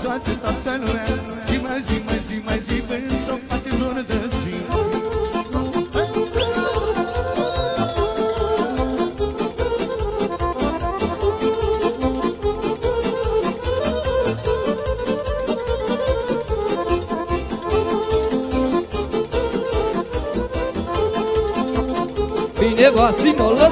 sorte tá ficando ela Demais, demais, demais, demais Sou patidona dancinha Negócio assim, molou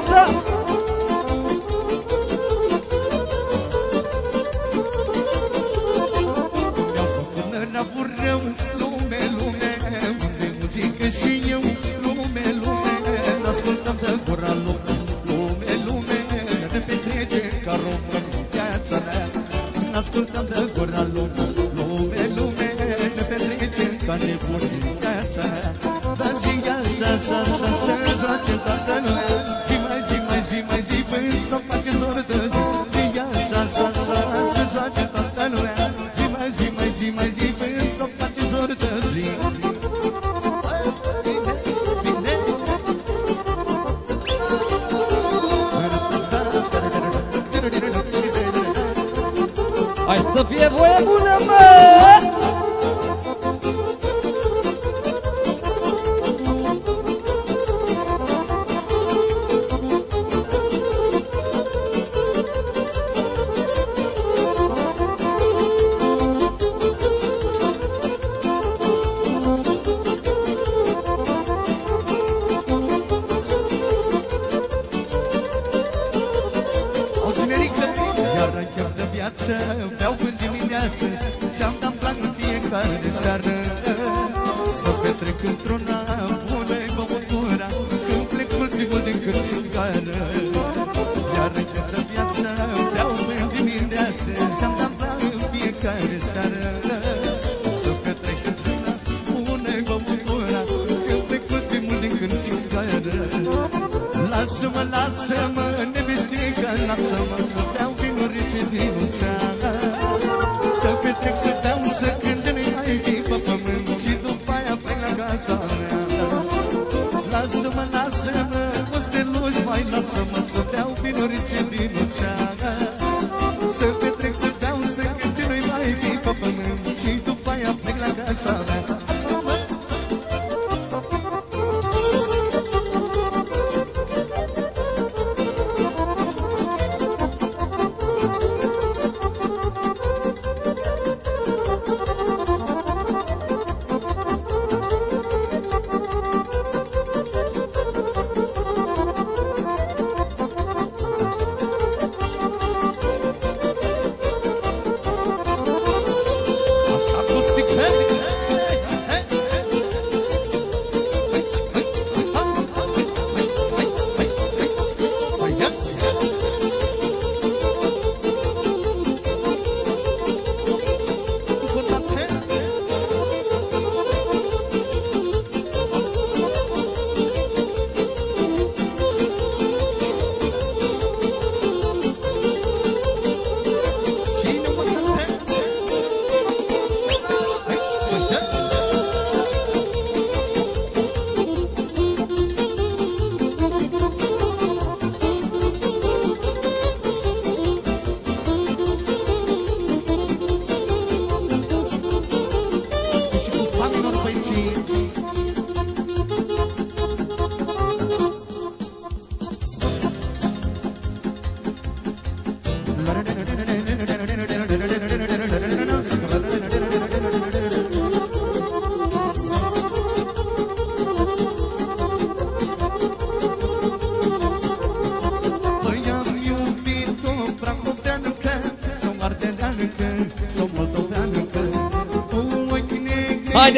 kara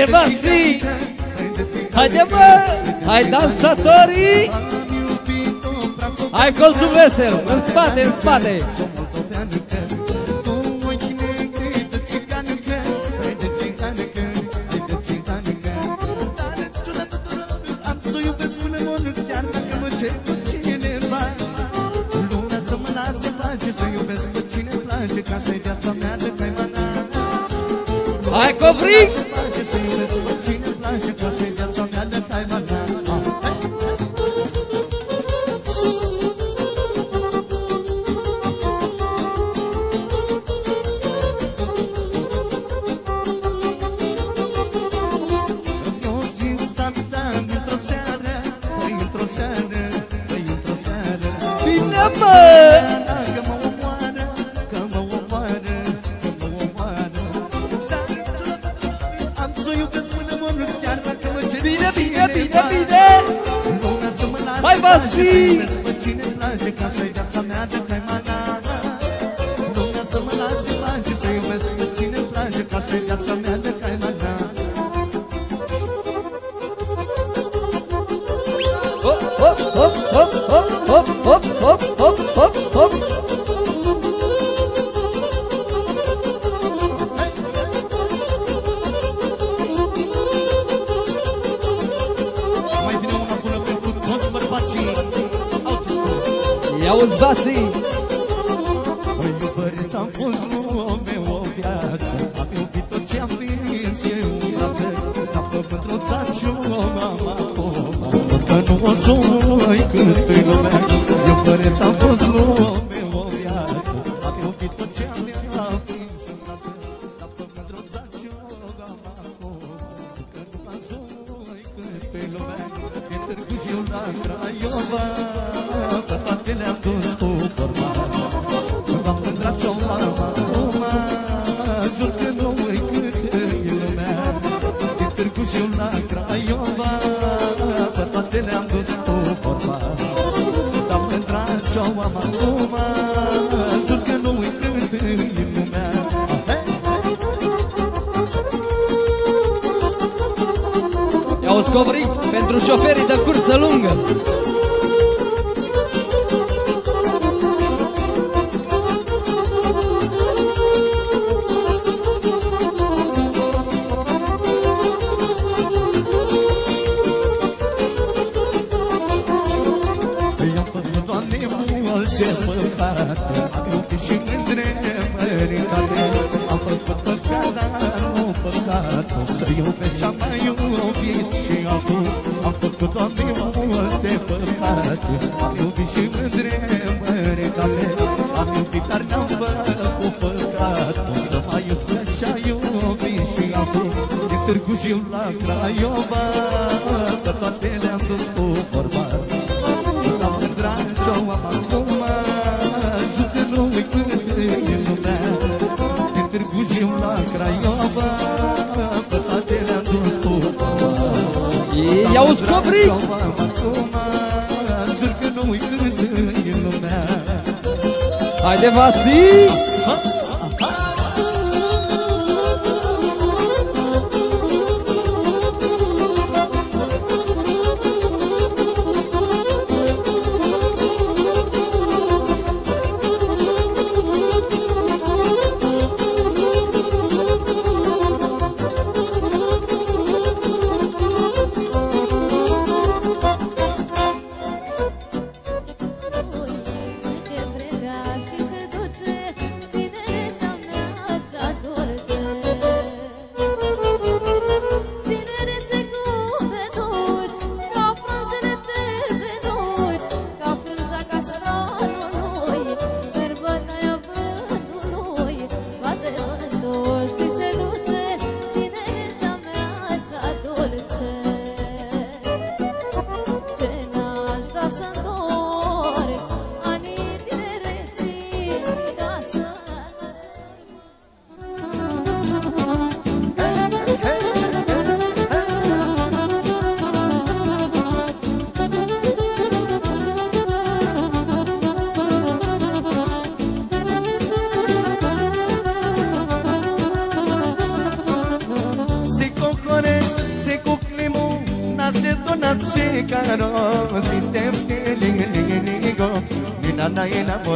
nevastii Haide bă, hai dansatorii! Hai colțul vesel, în spate, în spate! Vai, Cobrinho! yo hop, hop, de ne-am dus cu forma Am intrat ceaua acum Sunt că nu uit când în lumea I-au scovrit pentru șoferii de cursă lungă. Târgu Jiu la Craiova Pe toate le-am dus cu vorba am mândrat ce-o am acum Jur că nu uit cât e lumea. Din Târgu Jiu la Craiova Pe toate le-am dus cu Ia uzi, Covric Ce-o am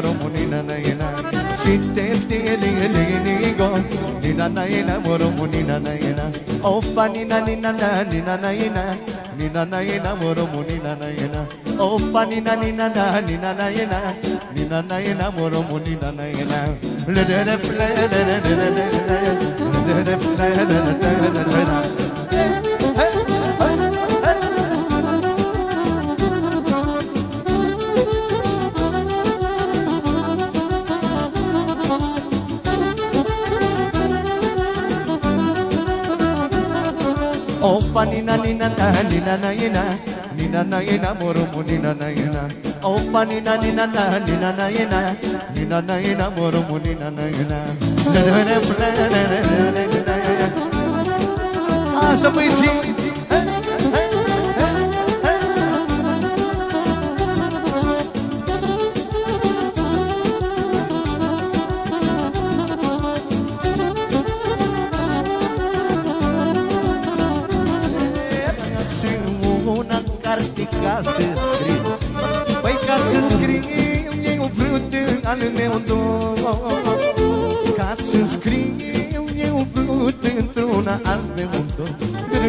ina moromu nina na ina Si te ligo Nina na ina moromu nina na ina Opa nina nina na nina na ina Nina na ina moromu nina na ina Opa nina nina na nina na ina Nina na ina moromu nina na ina Ledere ledere ledere Opa nina nina na nina na ina Nina na ina moromu nina na ina Opa nina nina na nina na ina Nina na ina moromu nina na ina Așa băieții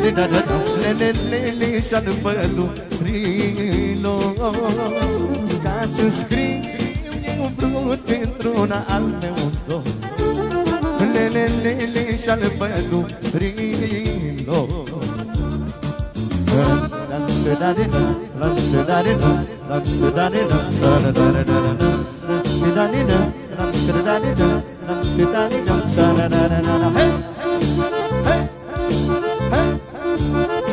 Lelelele și-al pădurilor Ca să scriu eu vrut într-una al meu dor. Lelelele și-al pădurilor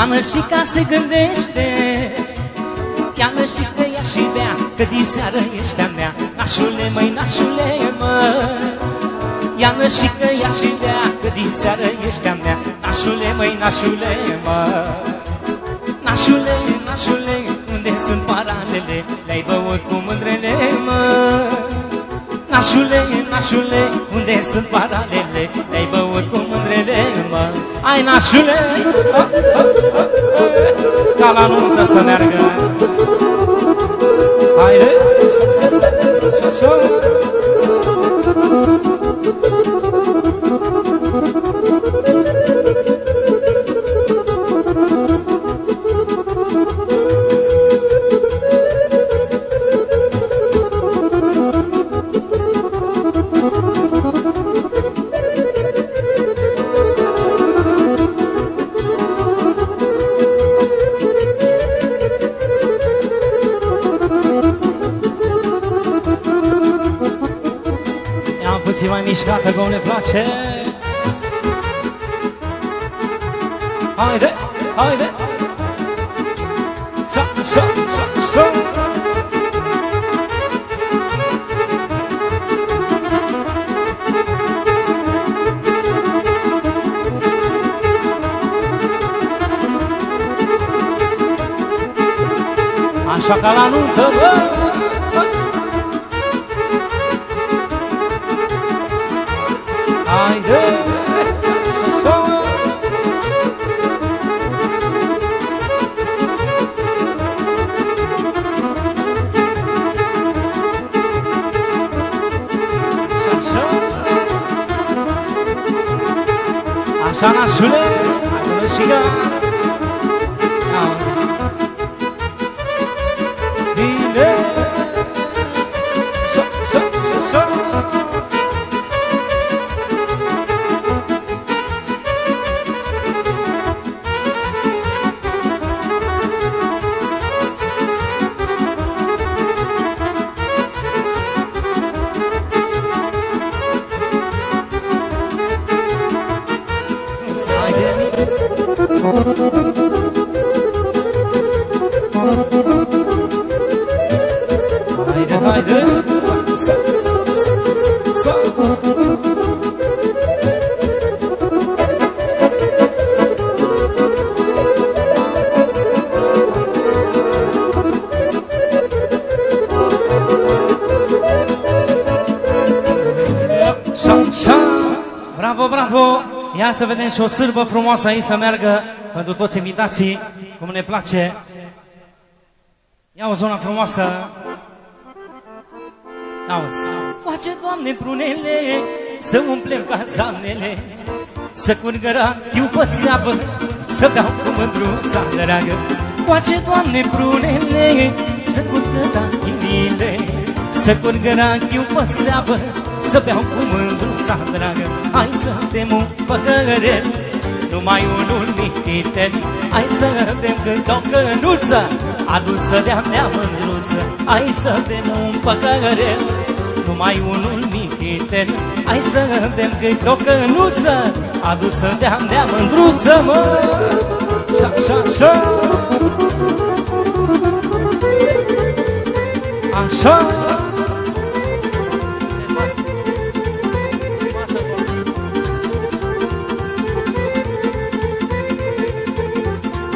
dată La mășica se gândește Cheamă și că ea și bea Că diseară ești a mea. Nașule, măi, nașule, mă Ia-mă și că ea și bea Că diseară ești a mea. Nașule, măi, nașule, mă Nașule, nașule Unde sunt paralele? Le-ai băut cu mândrele, mă Nașule, nașule, unde sunt paralele? Le-ai băut cu mândrele, mă Ai, nașule, ha, ha, ha, ca la nuntă să meargă. Haide, să, puțin mai mișcată, cum ne place Haide, haide Să, să, să, să Așa ca la nuntă, bă, bă. Haide, să sună Să sună Așa nașule, Ia să vedem și o sârbă frumoasă aici să meargă pentru toți invitații, cum ne place. Ia o zonă frumoasă. Auzi. Face, Doamne, prunele, să umplem cazanele, să curgă rachiu pe țeapă, să beau cu mândruța dragă. Face, Doamne, prunele, să curgă rachile, să curgă rachiu pe țeapă, să beau cu mândruța dragă. Hai să bem un păhărel, numai unul mititel, hai să bem cânt o cănuță, adusă de-a mea mândruță. Hai să bem un păhărel, numai unul mititel, iubite Hai să vedem că-i o cănuță Adusă de-am de-am mândruță, mă. Așa, așa, așa Așa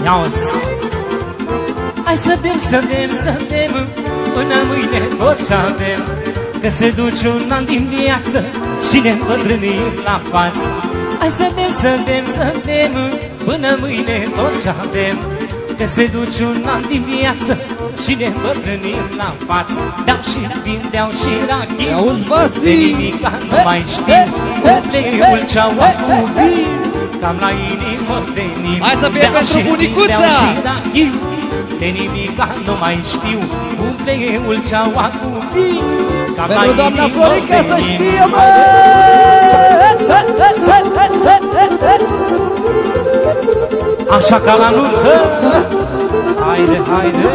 Ia-o-ți Hai să dăm, să dăm, să dăm Până mâine tot ce avem. Că se duce un an din viață Și ne îmbătrânim la față. Hai să dăm, să dăm, să dăm Până mâine tot ce avem. Că se duce un an din viață Și ne îmbătrânim la față. Deau și vin, deau și rachii Auzi, Vasi? De nimica nu mai știu he, he, Umpleul he, ceaua he, cu he, vin Cam la inimă venim Hai să fie Deau pentru și vin, bunicuța! deau și rachii De nimica nu mai știu Umpleul ceaua cu vin Cam la Pentru doamna inimă Florica să venim. știe, mă! Așa ca la nuntă Haide, haide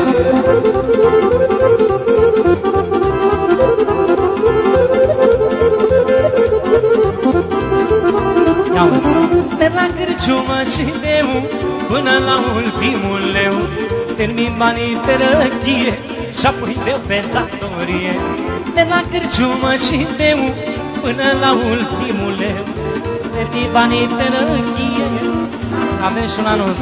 Ia-uzi Merg la cârciumă și deu Până la ultimul leu. Termin banii pe răchie Și apoi deu pe datorie Merg la cârciumă și deu Până la ultimul leu. Termin banii pe răchie. Avem și un anunț.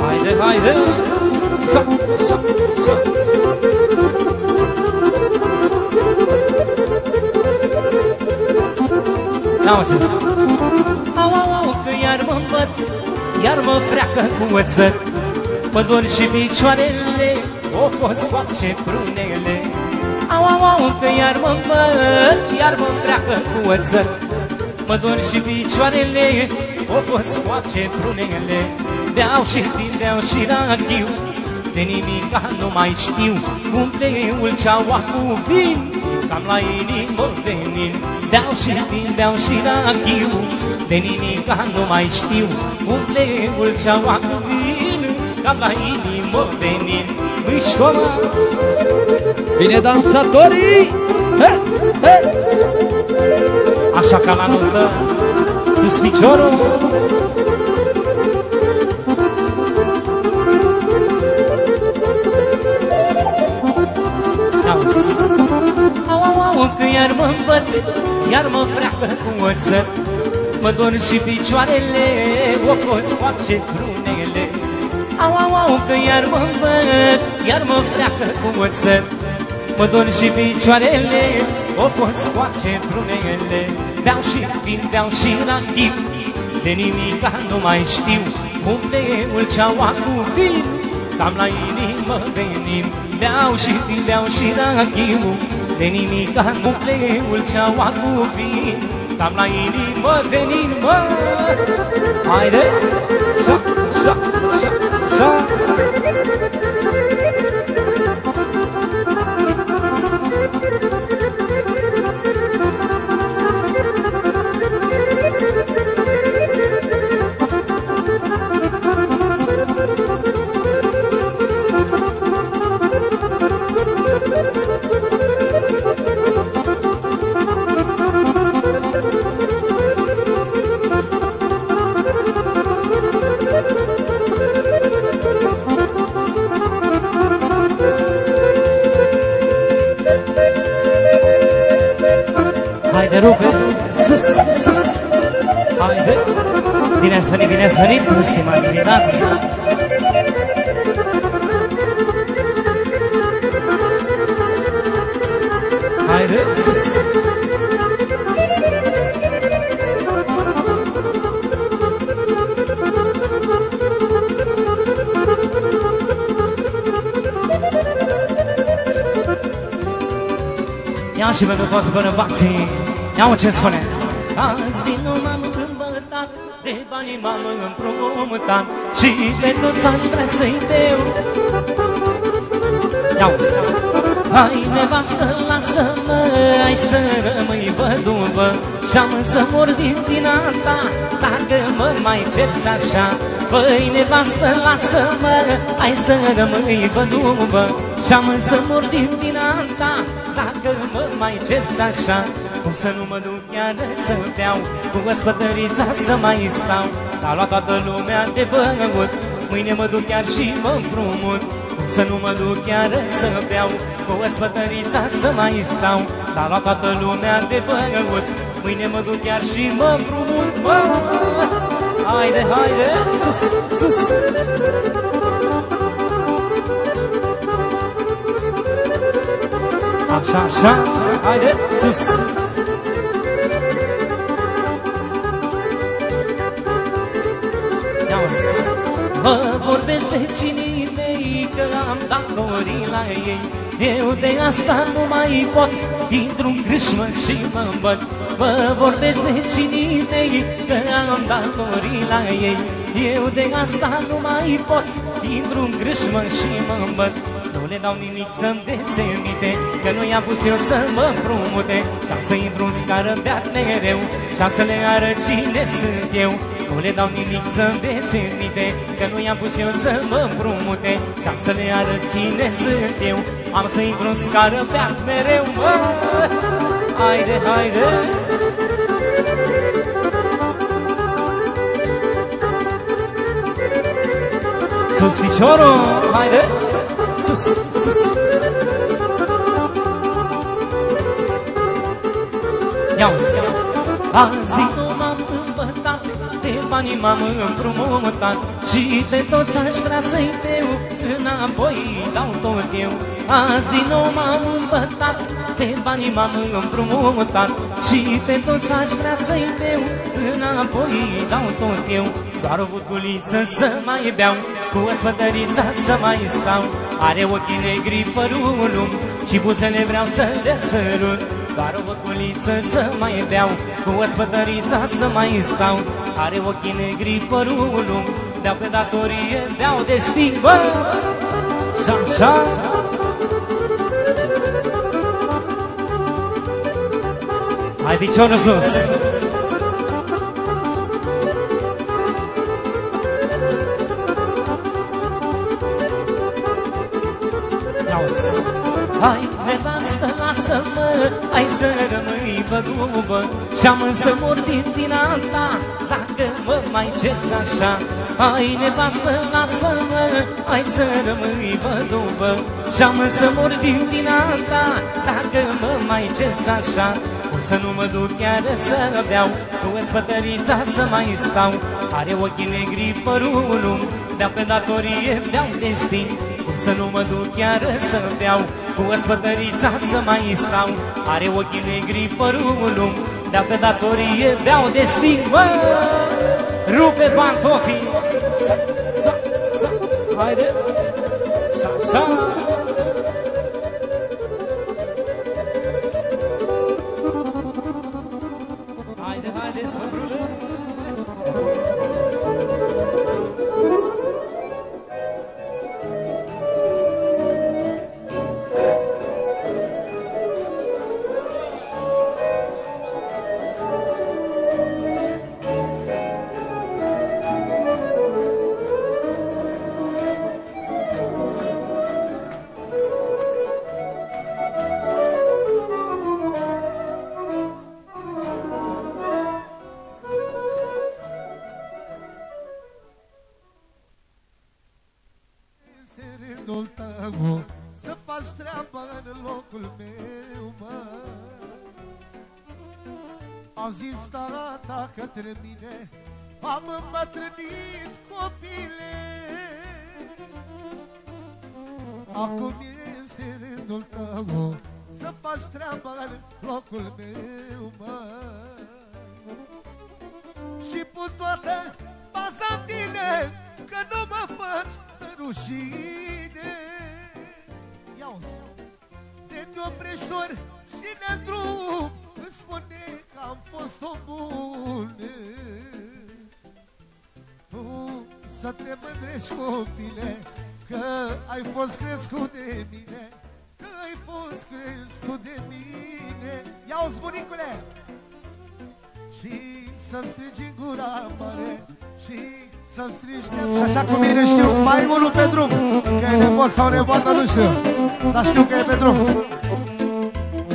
Haide, haide. Sa, sa, sa N-au ce să Au, au, au, că iar mă îmbăt Iar mă freacă cu oțăt Mă dor și picioarele O fost coace prunele. Au, au, au, că iar mă îmbăt Iar mă freacă cu oțăt Mă dor și picioarele O fost coace prunele. Beau și vin, beau și rachiu De nimica nu mai știu Umpleul ceaua cu vin Cam la inimă venin Beau și vin, beau și rachiu De nimica nu mai știu Umpleul ceaua cu vin Cam la inimă venin Mișcola Bine dansatorii! He, he. Așa ca la nuntă Sus piciorul iar mă îmbăt Iar mă freacă cu oțăt Mă dor și picioarele O poți face prunele Au, au, au, că iar mă îmbăt Iar mă freacă cu oțăt Mă dor și picioarele O poți face prunele Beau și vin, beau și rachiu De nimica nu mai știu Umpleul ceaua cu vin Cam la inimă venim Beau și vin, beau și rachiu De nimica nu umpleul ceaua cu vin Cam la inimă venim, mă Haide! Sa, sa, sa, sa ați venit, bine ați venit, stimați invitați Haide, sus Ia și pentru toți bărbații Ia ce spune? Azi din nou m-am îmbătat De banii m-am împrumutat Și pe toți aș vrea să-i deu. Ia Hai nevastă, lasă-mă Ai să rămâi văduvă. Și-am să mor din vina ta Dacă mă mai cerți așa. Băi, nevastă, lasă-mă Hai să rămâi văduvă. Și-am să mor din vina ta Dacă mă mai cerți așa. Cum să nu mă duc chiar să beau Cu ospătărița să mai stau. A luat toată lumea de băut Mâine mă duc chiar și mă împrumut. Cum să nu mă duc chiar să beau Cu ospătărița să mai stau. A luat toată lumea de băut Mâine mă duc chiar și mă împrumut. Bă! Haide, haide, sus, sus. Așa, așa, haide, sus Mă vorbesc vecinii mei că am datorii la ei. Eu de asta nu mai pot. Intru-n grâșmă și mă îmbăt. Mă vorbesc vecinii mei că am datorii la ei. Eu de asta nu mai pot. Intru-n grâșmă și mă îmbăt. Nu le dau nimic să-mi dețemite Că nu i-am pus eu să mă împrumute. Și-am să intru în scară beat mereu Și-am să le arăt cine sunt eu nu le dau nimic să-mi deținite Că nu i-am pus eu să mă împrumute. Și-am să le arăt cine sunt eu. Am să intru în scară beat mereu mă. Haide, haide. Sus piciorul, haide. Sus, sus. Ia-uzi Azi banii m-am împrumutat. Și de toți aș vrea să-i deu Înapoi dau tot eu. Azi din nou m-am îmbătat De banii m-am împrumutat. Și de toți aș vrea să-i deu Înapoi dau tot eu. Doar o buculiță să mai beau Cu o spătăriță să mai stau. Are ochii negri părul lung Și buzele vreau să le sărut doar o băculiță să mai beau Cu o spătăriță să mai stau Are ochii negri părul lung Deau pe datorie, deau destin Bă! Și așa Hai piciorul sus Ia-uzi. Hai, nevastă, lasă-mă Hai să rămâi văduvă Și-am să mor din vina ta Dacă mă mai cerți așa. Hai, nevastă, lasă-mă Hai să rămâi văduvă Și-am să mor din vina ta Dacă mă mai cerți așa. O să nu mă duc chiar să beau Cu spătărița să mai stau. Are ochii negri părul lung Dea pe datorie, dea destin. cum să nu mă duc chiar să beau Cu ospătărița să mai stau. Are ochii negri, părul lung Dar pe datorie beau destin Bă! Rupe pantofii. Sa, sa, sa, haide. Sa, Este rândul tău Să faci treaba în locul meu, mă. A zis tata către mine Am îmbătrânit copile. Acum este rândul tău Să faci treaba în locul meu, mă. Și pun toată baza în tine Că nu mă faci rușine. Ia-uzi De dopreșor și ne drum Îmi spune că am fost o bună Tu să te mândrești copile Că ai fost crescut de mine Că ai fost crescut de mine. Ia-uzi bunicule! Și să strigi în gura mare Și Să strigi și așa cum bine știu Mai unul pe drum Că e nepot sau nepoată, nu știu. Dar știu că e pe drum.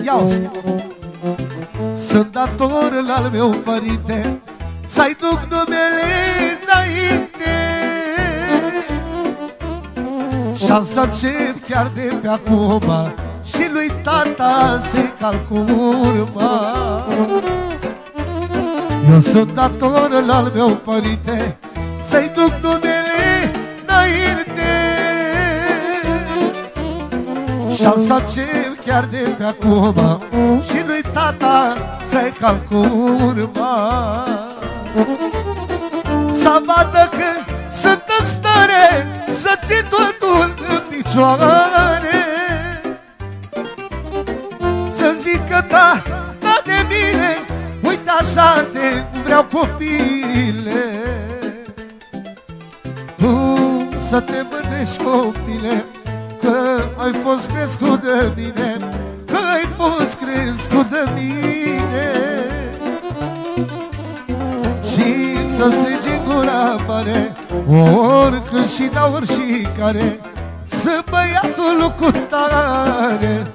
Ia Sunt dator al meu părinte Să-i duc numele înainte. Șansa ce chiar de pe acum Și lui tata se calculma Eu sunt dator al meu părinte Să-i duc numele înainte. Șansa ce chiar de pe acum Și lui tata se calculma Să vadă că sunt în stare Să țin totul în picioare. Să zică da, da de mine Uite așa te vreau copile să te mândrești copile Că ai fost crescut de mine Că ai fost crescut de mine. Și să strigi în gura mare Oricând și la oricare Să băiatul cu tare.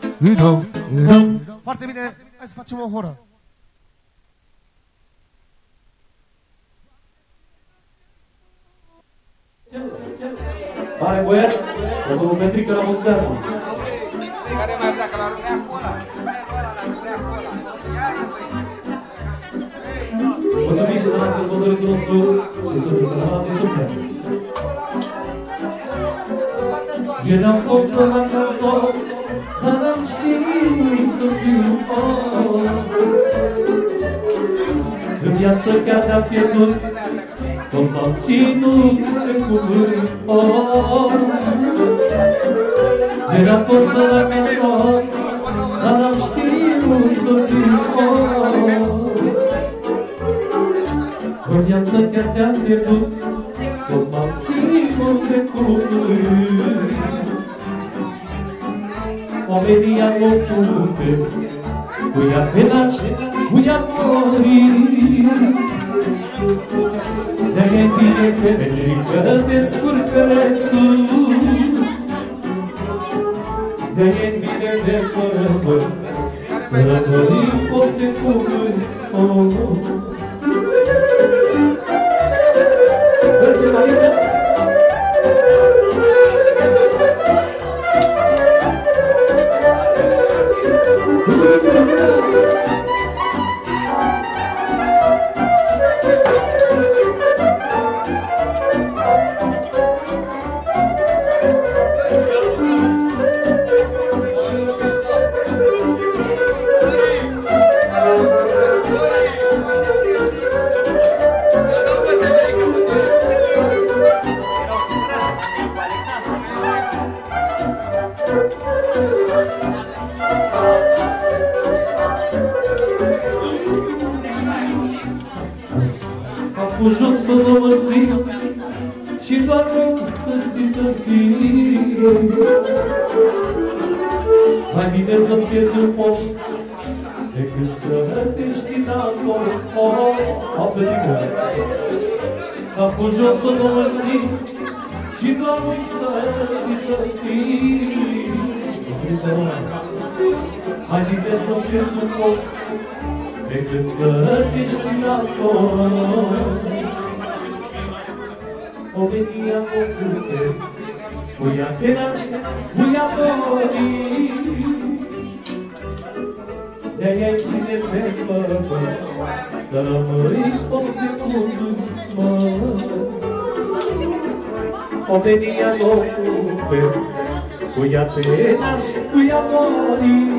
Foarte bine, hai să facem o horă Hai băiat, că domnul Petrică la mulți ani. Care mai pleacă la runeacul ăla? Mulțumim și de la sărbătoritul nostru și sunt sărbătoare de suflet. Eu n-am fost să la castor, dar am știut să fiu om. În viață chiar te-am pierdut, tot m-am ținut de cuvânt. Oh, eu n-am fost să la castor, dar am știut să fiu om. În viață chiar te-am pierdut Tot m-am ținut de cuvânt Oamenii au locute Cuia te naște, cuia mori De-aia e bine că Petrică descurcărețul De-aia e bine de fără Să rămânim pot de cuvânt înapoi oh, Ați pe tine Am pus jos să nu mă țin Și doar vreau să știi să fii Mulțumim să rămână Mai bine să-mi pierzi un pom Decât să te știi înapoi Omenia făcute Voia te naște, voia mori De-aia e bine pe pământ Să rămâi om de cuvânt, mă Omenia făcute Voia te naște, voia mori